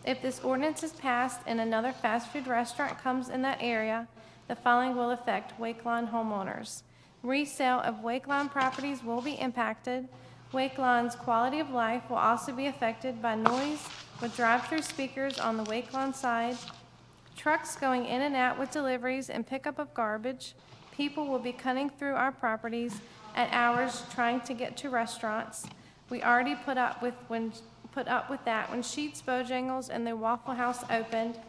If this ordinance is passed and another fast food restaurant comes in that area, the following will affect Wake Lawn homeowners. Resale of Wake Lawn properties will be impacted. Wake Lawn's quality of life will also be affected by noise with drive-through speakers on the Wake Lawn side, trucks going in and out with deliveries and pickup of garbage. People will be cutting through our properties at hours trying to get to restaurants. We already put up with when put up with that when Sheetz, Bojangles, and the Waffle House opened.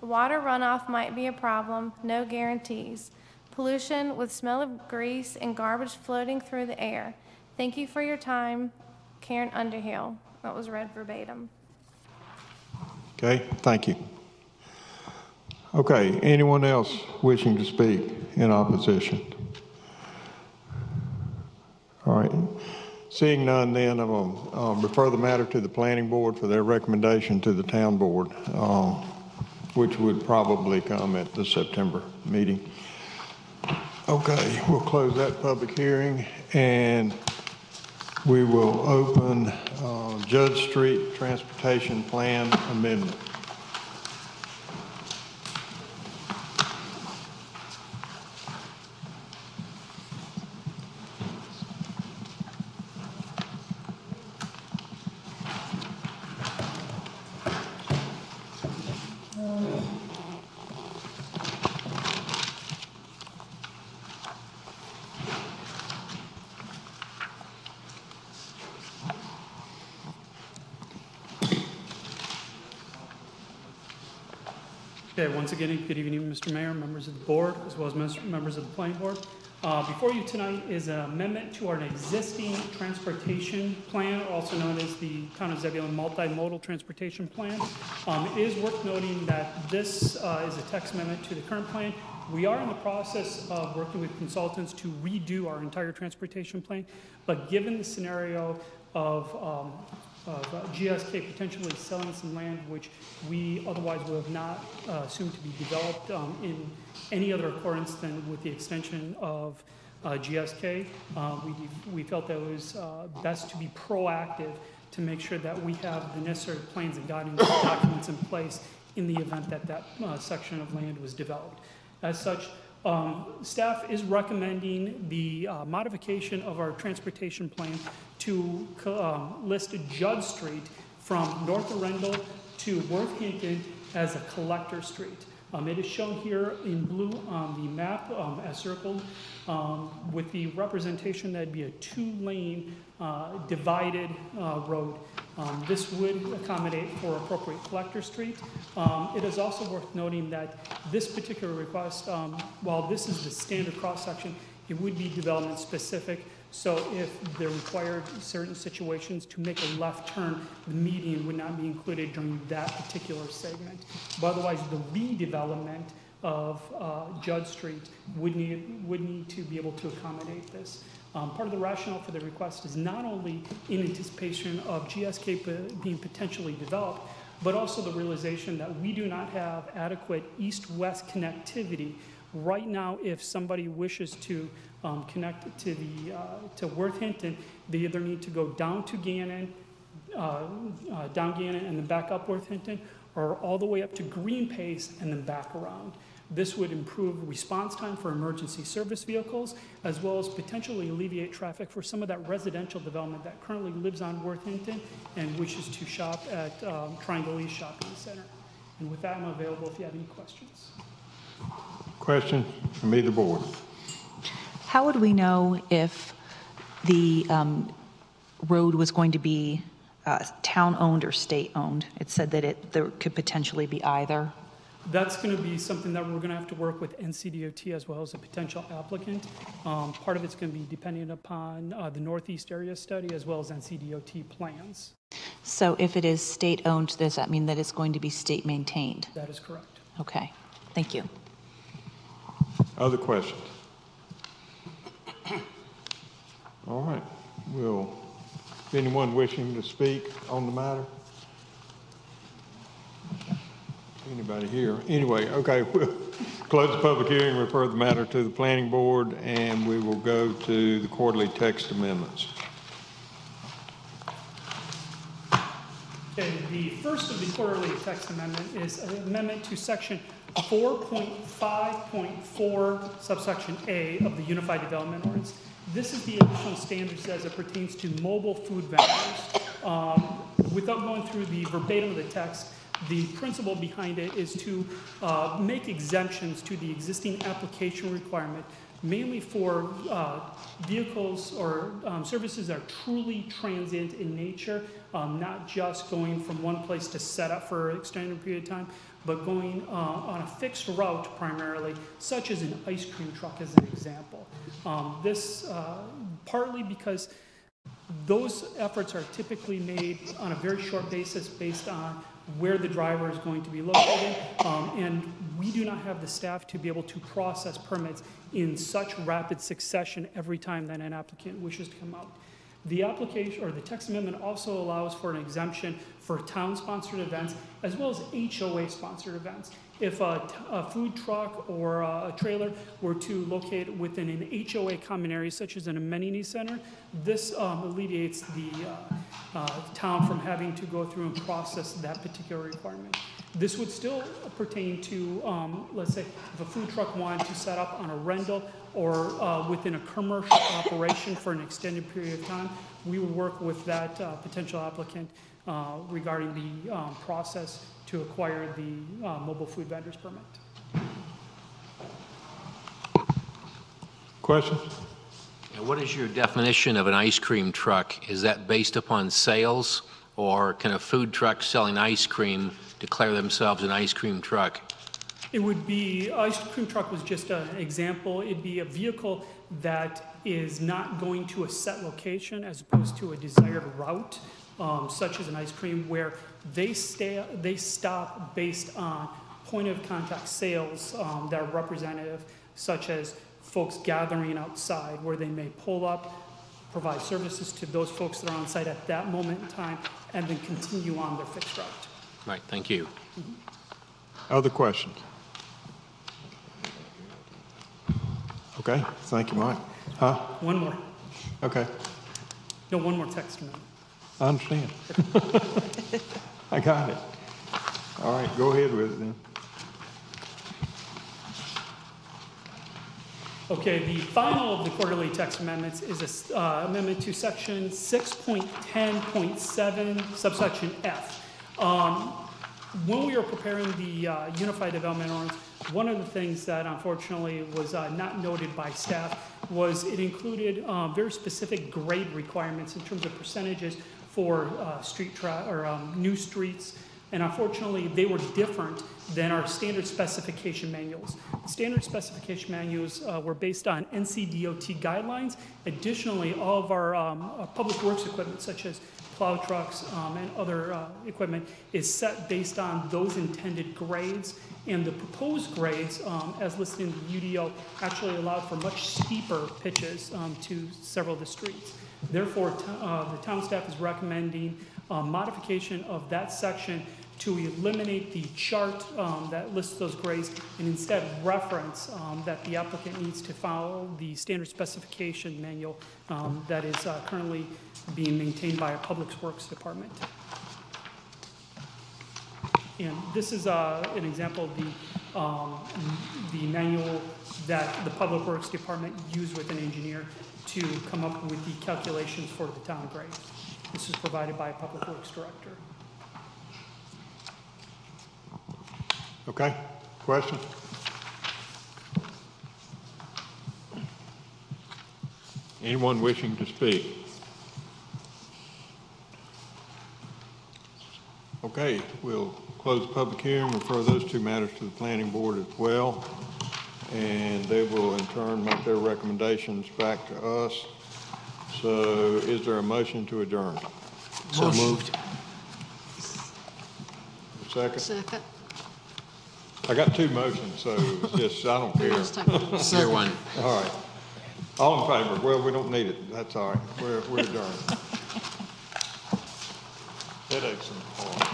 Water runoff might be a problem, no guarantees. Pollution with smell of grease and garbage floating through the air. Thank you for your time, Karen Underhill. That was read verbatim. Okay, thank you. Okay, anyone else wishing to speak in opposition? All right, seeing none then, I'm going to refer the matter to the planning board for their recommendation to the town board, uh, which would probably come at the September meeting. Okay, we'll close that public hearing and we will open uh, Judd Street Transportation Plan Amendment. Again, good evening, Mr. Mayor, members of the board, as well as members of the planning board. Uh, Before you tonight is an amendment to our existing transportation plan, also known as the Town of Zebulon Multimodal Transportation Plan. Um, It is worth noting that this uh, is a text amendment to the current plan. We are in the process of working with consultants to redo our entire transportation plan, but given the scenario of um, of uh, GSK potentially selling some land which we otherwise would have not uh, assumed to be developed um, in any other accordance than with the extension of uh, GSK. Uh, We we felt that it was uh, best to be proactive to make sure that we have the necessary plans and guidance documents in place in the event that that uh, section of land was developed. As such, um, Staff is recommending the uh, modification of our transportation plan to um, list Judd Street from North Arendell to Worth Hinton as a collector street. Um, It is shown here in blue on the map um, as circled um, with the representation that'd be a two-lane uh, divided uh, road. Um, This would accommodate for appropriate collector street. Um, It is also worth noting that this particular request, um, while this is the standard cross-section, It would be development specific, so if there required certain situations to make a left turn, the median would not be included during that particular segment. But otherwise, the redevelopment of uh, Judd Street would need, would need to be able to accommodate this. Um, Part of the rationale for the request is not only in anticipation of GSK being potentially developed, but also the realization that we do not have adequate east-west connectivity. Right now, if somebody wishes to um, connect to the, uh, to Worth Hinton, they either need to go down to Gannon, uh, uh, down Gannon and then back up Worth Hinton, or all the way up to Green Pace and then back around. This would improve response time for emergency service vehicles, as well as potentially alleviate traffic for some of that residential development that currently lives on Worth Hinton and wishes to shop at um, Triangle East Shopping Center. And with that, I'm available if you have any questions. Question from either board. How would we know if the um, road was going to be uh, town-owned or state-owned? It said that it, there could potentially be either. That's going to be something that we're going to have to work with NCDOT as well as a potential applicant. Um, Part of it's going to be dependent upon uh, the Northeast Area Study as well as NCDOT plans. So if it is state-owned, does that mean that it's going to be state-maintained? That is correct. Okay, thank you. Other questions? All right, will, anyone wishing to speak on the matter? Anybody here? Anyway, okay, we'll close the public hearing, refer the matter to the planning board, and we will go to the quarterly text amendments. Okay, the first of the quarterly text amendment is an amendment to section 4.5.4 subsection A of the Unified Development Ordinance. This is the additional standards as it pertains to mobile food vendors. Um, Without going through the verbatim of the text, the principle behind it is to uh, make exemptions to the existing application requirement, mainly for uh, vehicles or um, services that are truly transient in nature, um, not just going from one place to set up for an extended period of time, but going uh, on a fixed route primarily, such as an ice cream truck as an example. Um, This uh, partly because those efforts are typically made on a very short basis based on where the driver is going to be located. Um, and we do not have the staff to be able to process permits in such rapid succession every time that an applicant wishes to come out. The application, or the text amendment also allows for an exemption for town-sponsored events as well as HOA-sponsored events. If a, food truck or a trailer were to locate within an HOA common area such as an amenity center, this um, alleviates the uh, uh, town from having to go through and process that particular requirement. This would still pertain to, um, let's say, if a food truck wanted to set up on a rental or uh, within a commercial operation for an extended period of time, we would work with that uh, potential applicant uh, regarding the um, process to acquire the uh, mobile food vendors permit. Questions? And What is your definition of an ice cream truck? Is that based upon sales, or can a food truck selling ice cream declare themselves an ice cream truck? It would be, ice cream truck was just an example. It'd be a vehicle that is not going to a set location as opposed to a desired route, um, such as an ice cream, where they stay, they stop based on point of contact sales um, that are representative, such as folks gathering outside, where they may pull up, provide services to those folks that are on site at that moment in time, and then continue on their fixed route. Right, thank you. Other questions? Okay, thank you, Mike. Huh? One more. Okay, No, one more text amendment. I understand. I got it. All right, go ahead with it then. Okay, the final of the quarterly text amendments is a s- uh, amendment to section 6.10.7 subsection F. Um, When we were preparing the uh, Unified Development Ordinance, one of the things that unfortunately was uh, not noted by staff was it included uh, very specific grade requirements in terms of percentages for uh, street or um, new streets, And unfortunately, they were different than our standard specification manuals. The standard specification manuals uh, were based on NCDOT guidelines. Additionally, all of our um, uh, public works equipment, such as plow trucks um, and other uh, equipment, is set based on those intended grades. And the proposed grades, um, as listed in the UDO, actually allowed for much steeper pitches um, to several of the streets. Therefore, uh, the town staff is recommending uh, modification of that section to eliminate the chart um, that lists those grades and instead reference um, that the applicant needs to follow the standard specification manual um, that is uh, currently being maintained by our Public Works Department. And this is uh, an example of the, um, the manual that the Public Works Department used with an engineer to come up with the calculations for the town grade. This is provided by a Public Works Director. Okay, question? Anyone wishing to speak? Okay, we'll close the public hearing, refer those two matters to the planning board as well, and they will in turn make their recommendations back to us. So is there a motion to adjourn? So moved. Second? Second. I got two motions, so it's just, I don't care. Just take one. Either one. All right. All in favor? Well, we don't need it. That's all right. We're, we're adjourned. Headaches and all.